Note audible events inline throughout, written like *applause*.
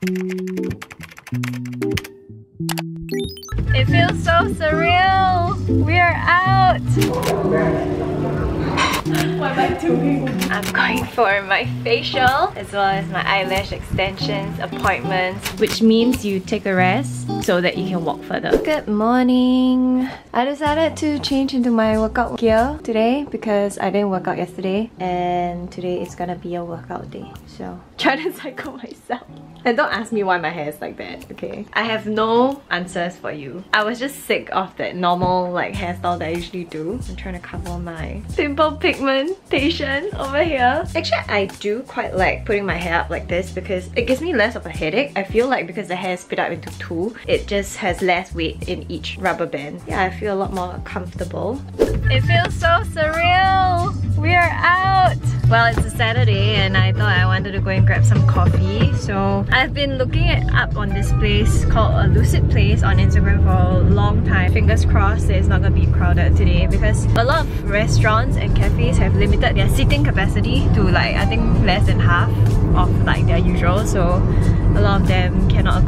It feels so surreal. We are out. What am I doing? I'm going for my facial as well as my eyelash extensions appointments, which means you take a rest so that you can walk further. Good morning. I decided to change into my workout gear today because I didn't work out yesterday and today is gonna be a workout day. So *laughs* try to cycle myself. And don't ask me why my hair is like that, okay? I have no answers for you. I was just sick of that normal like hairstyle that I usually do. I'm trying to cover my pimple pigmentation over here. Actually, I do quite like putting my hair up like this because it gives me less of a headache. I feel like because the hair is split up into two, it just has less weight in each rubber band. Yeah, I feel a lot more comfortable. It feels so surreal! We are out! Well, it's a Saturday and I thought I wanted to go and grab some coffee. So I've been looking it up on this place called a Lucid Place on Instagram for a long time. Fingers crossed it's not gonna be crowded today because a lot of restaurants and cafes have limited their seating capacity to like I think less than half of like their usual. So a lot of them cannot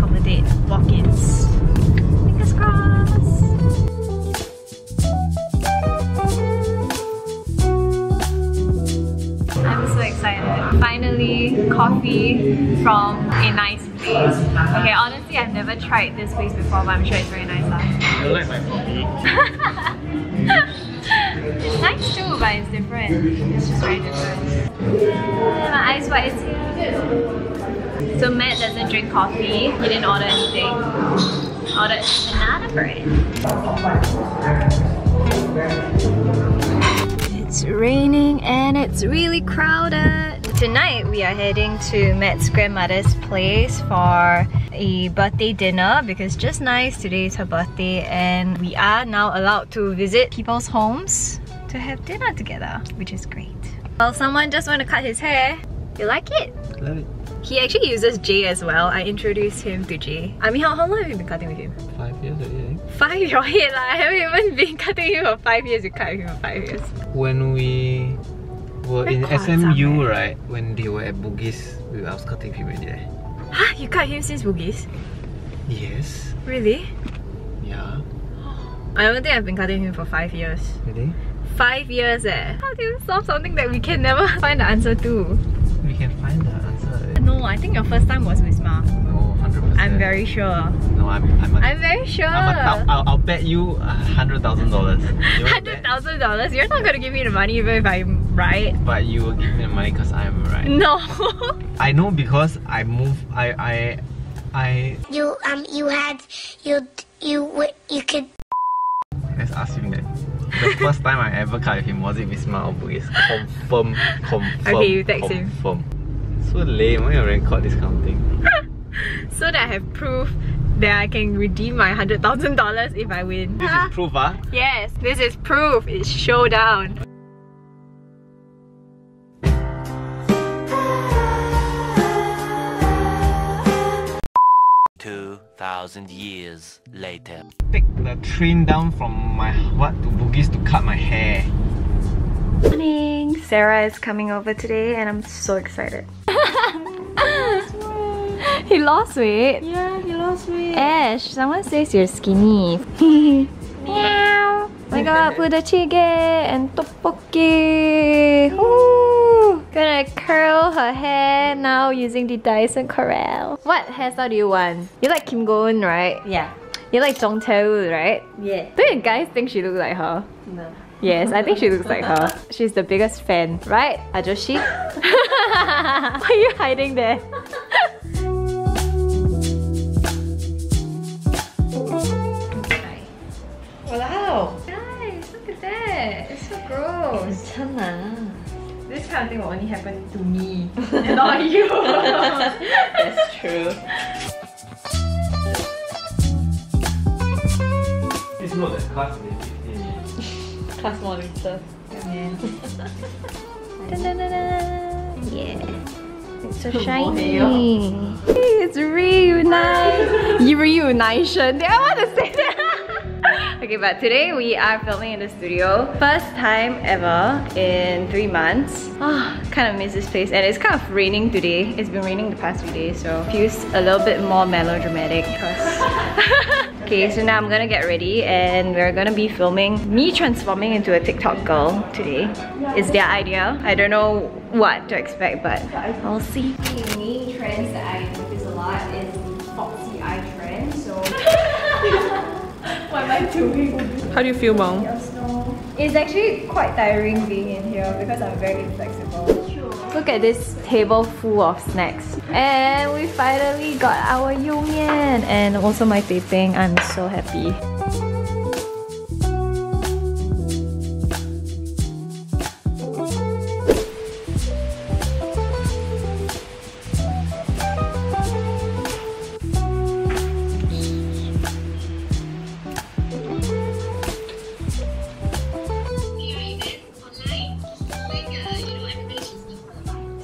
from a nice place. Okay, honestly, I've never tried this place before, but I'm sure it's very nice. Huh? You like my coffee? it's *laughs* nice too, but it's different. It's just very different. My white is here. So Matt doesn't drink coffee. He didn't order anything. Ordered banana bread. It's raining and it's really crowded. Tonight we are heading to Matt's grandmother's place for a birthday dinner because just nice today is her birthday and we are now allowed to visit people's homes to have dinner together, which is great. Well, someone just want to cut his hair. You like it? Love it. He actually uses Jay as well. I introduced him to Jay. I mean, how, how long have you been cutting with him? Five years already, Five your head lah. I haven't even been cutting him for five years. You cut with him for five years. When we were in SMU, right? When they were at Bugis, we- were was cutting people already there. Huh? You cut him since Bugis? Yes. Really? Yeah. *gasps* I don't think I've been cutting him for five years. Really? Five years eh. How do you solve something that we can never *laughs* find the answer to? We can find the answer. No, I think your first time was with Ma. No, 100%. I'm very sure. No, I'm. I'm. A, I'm very sure. A, I'll, I'll, bet you a hundred thousand dollars. *laughs* Hundred thousand dollars. You're not gonna give me the money even if I'm right. But you will give me the money because I'm right. No. *laughs* I know because I move. I I I. you um you had you you w- you could Let's ask him that. The first time I ever cut with him was it Wisma or Bugis? Confirm, confirm. Okay, you text him. confirm. So lame. Why you record this kind of thing? *laughs* so that I have proof that I can redeem my hundred thousand dollars if I win. This is proof, ah. Yes, this is proof. It's showdown. Thousand years later. Take the train down from my what to Bugis to cut my hair. Morning. Sarah is coming over today and I'm so excited. *laughs* he lost weight. yeah he lost weight Ash, someone says you're skinny. *laughs* Meow. Oh my god, budae jjigae and tteokbokki. Gonna curl her hair now using the Dyson Corrale. What hairstyle do you want? You like Kim Go-eun, right? Yeah. You like Jong Tae-woo, right? Yeah. Don't you guys think she looks like her? No. Yes, I think she looks like her. *laughs* She's the biggest fan, right, Ajoshi? *laughs* *laughs* Why are you hiding there? wow! Guys, look at that! It's so gross! 괜찮아. This kind of thing will only happen to me, and not *laughs* you. that's true It's not that class in 15. class monitor Da-da-da-da. Yeah. It's so *laughs* More shiny. hair. It's reunite. Reunition. I want to say that. Okay, but today we are filming in the studio. First time ever in three months. Oh, kind of miss this place and it's kind of raining today. It's been raining the past few days so feels a little bit more melodramatic *laughs* Okay, so now I'm gonna get ready and we're gonna be filming me transforming into a TikTok girl today. Is their idea. I don't know what to expect, but I'll see. Main trends what am I doing? How do you feel, Mom? It's actually quite tiring being in here because I'm very inflexible. Look at this table full of snacks. And we finally got our Yumian and also my taping. I'm so happy.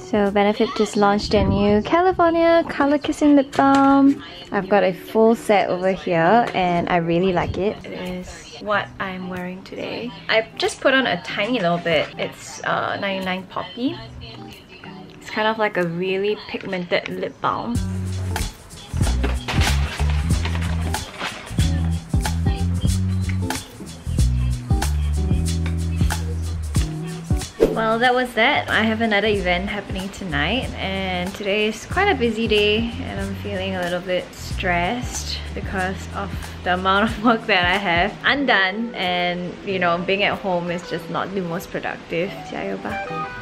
So Benefit just launched their new California Color Kissing Lip Balm. I've got a full set over here and I really like it. It is what I'm wearing today. I just put on a tiny little bit. It's uh, 99 Poppy. It's kind of like a really pigmented lip balm. Well, that was that. I have another event happening tonight and today is quite a busy day and I'm feeling a little bit stressed because of the amount of work that I have undone and you know, being at home is just not the most productive. 加油吧!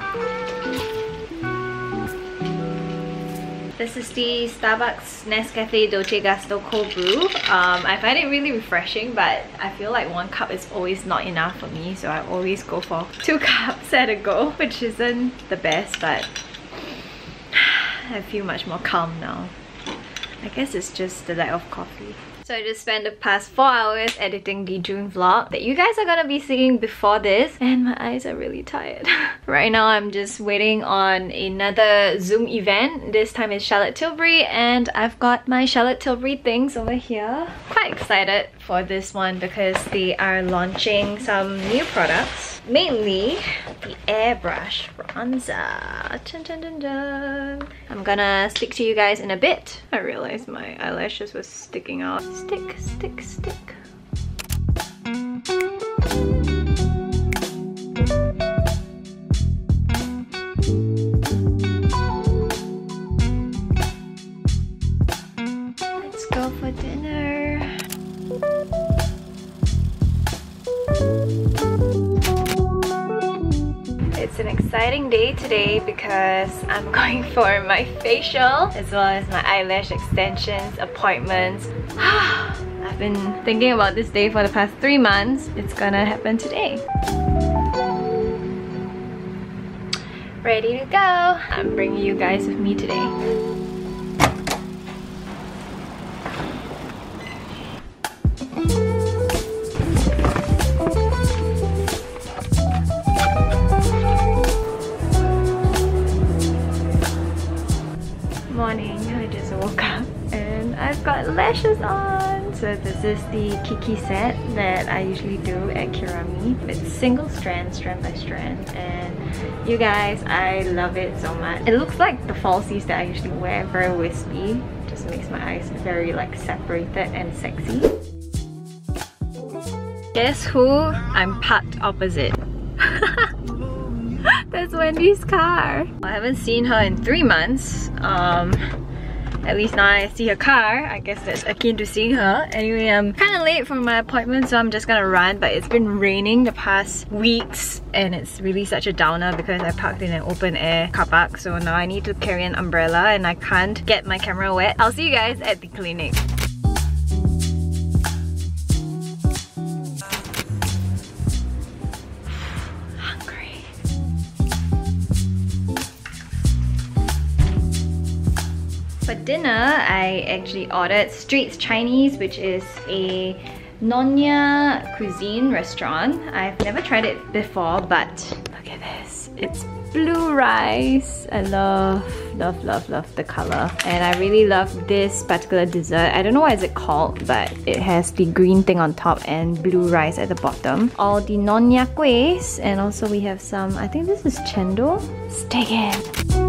This is the Starbucks Nescafe Dolce Gusto cold brew. Um, I find it really refreshing but I feel like one cup is always not enough for me so I always go for *laughs* two cups at a go which isn't the best but *sighs* I feel much more calm now. I guess it's just the lack of coffee. So I just spent the past 4 hours editing the June vlog that you guys are gonna be seeing before this and my eyes are really tired. *laughs* right now I'm just waiting on another Zoom event. This time it's Charlotte Tilbury and I've got my Charlotte Tilbury things over here. Quite excited for this one because they are launching some new products mainly the airbrush bronzer dun, dun, dun, dun. i'm gonna speak to you guys in a bit. I realized my eyelashes were sticking out. Stick stick stick today because I'm *laughs* going for my facial as well as my eyelash extensions, appointments. *sighs* I've been thinking about this day for the past three months. It's gonna happen today. Ready to go! I'm bringing you guys with me today. Morning. I just woke up and I've got lashes on. So this is the Kiki set that I usually do at Kirami. It's single strand strand by strand. And you guys I love it so much. It looks like the falsies that I usually wear very wispy. Just makes my eyes very like separated and sexy. Guess who? I'm parked opposite *laughs* That's Wendy's car. I haven't seen her in three months. Um, at least now I see her car. I guess that's akin to seeing her. Anyway, I'm kind of late for my appointment, so I'm just gonna run. But it's been raining the past weeks, and it's really such a downer because I parked in an open air car park. So now I need to carry an umbrella, and I can't get my camera wet. I'll see you guys at the clinic. Dinner, I actually ordered Straits Chinese, which is a Nonya cuisine restaurant. I've never tried it before, but look at this. It's blue rice. I love, love, love, love the color. And I really love this particular dessert. I don't know what is it called, but it has the green thing on top and blue rice at the bottom. All the nonya kuehs, and also we have some, I think this is. Let's take it.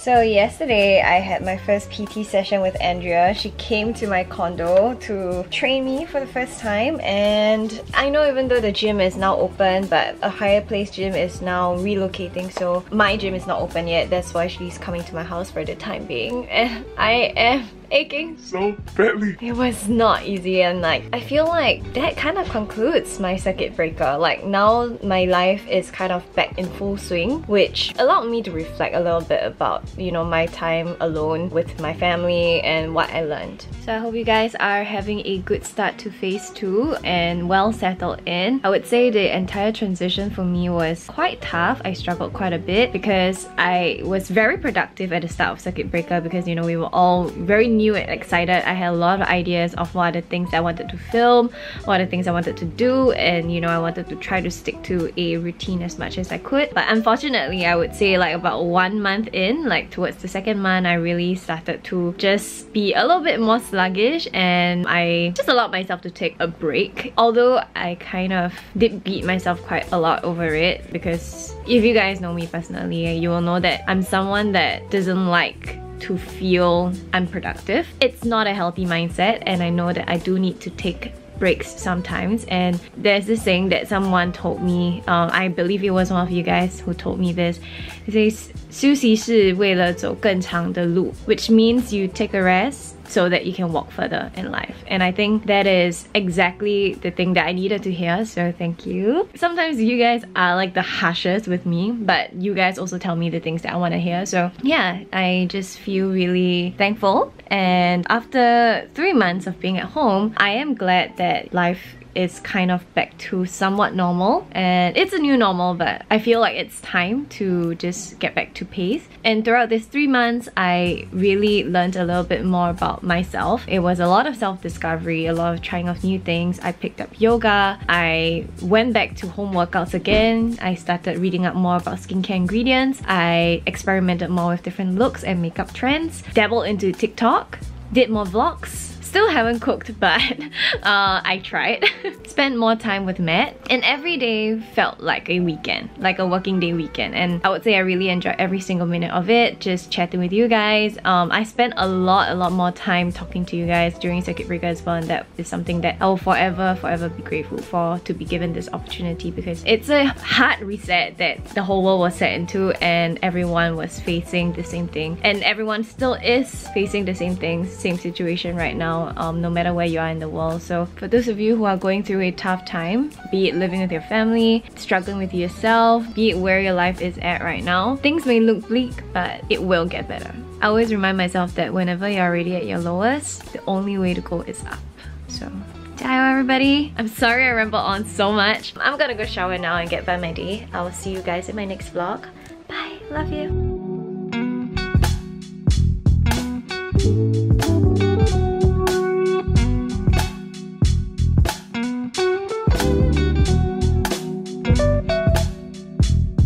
So yesterday I had my first PT session with Andrea. She came to my condo to train me for the first time and I know even though the gym is now open but a higher place gym is now relocating so my gym is not open yet. That's why she's coming to my house for the time being *laughs* and I am aching so badly. It was not easy and like I feel like that kind of concludes my circuit breaker. Like now my life is kind of back in full swing which allowed me to reflect a little bit about you know my time alone with my family and what I learned. So I hope you guys are having a good start to phase 2 and well settled in. I would say the entire transition for me was quite tough. I struggled quite a bit because I was very productive at the start of circuit breaker because you know we were all very new and excited. I had a lot of ideas of what are the things I wanted to film, what are the things I wanted to do, and you know, I wanted to try to stick to a routine as much as I could. But unfortunately, I would say like about one month in, like towards the second month, I really started to just be a little bit more sluggish and I just allowed myself to take a break. Although I kind of did beat myself quite a lot over it because if you guys know me personally, you will know that I'm someone that doesn't like to feel unproductive. It's not a healthy mindset and I know that I do need to take breaks sometimes and there's this saying that someone told me um, I believe it was one of you guys who told me this it says 休息是为了走更长的路 which means you take a rest so that you can walk further in life. And I think that is exactly the thing that I needed to hear, so thank you. Sometimes you guys are like the harshest with me, but you guys also tell me the things that I want to hear. So yeah, I just feel really thankful. And after three months of being at home, I am glad that life is kind of back to somewhat normal. And it's a new normal but I feel like it's time to just get back to pace. And throughout these three months I really learned a little bit more about myself. It was a lot of self-discovery a lot of trying of new things. I picked up yoga. I went back to home workouts again. I started reading up more about skincare ingredients. I experimented more with different looks and makeup trends. Dabbled into TikTok. Did more vlogs Still haven't cooked, but *laughs* uh, I tried. *laughs* Spent more time with Matt, and every day felt like a weekend, like a working day weekend. And I would say I really enjoyed every single minute of it, just chatting with you guys. Um, I spent a lot, a lot more time talking to you guys during circuit breaker as well, and that is something that I will forever, forever be grateful for to be given this opportunity because it's a hard reset that the whole world was set into, and everyone was facing the same thing, and everyone still is facing the same thing, same situation right now um, no matter where you are in the world. So for those of you who are going through a tough time, be it living with your family, struggling with yourself, be it where your life is at right now, things may look bleak, but it will get better. I always remind myself that whenever you're already at your lowest, the only way to go is up. So Ciao everybody! I'm sorry I ramble on so much. I'm gonna go shower now and get by my day. I will see you guys in my next vlog. Bye! Love you!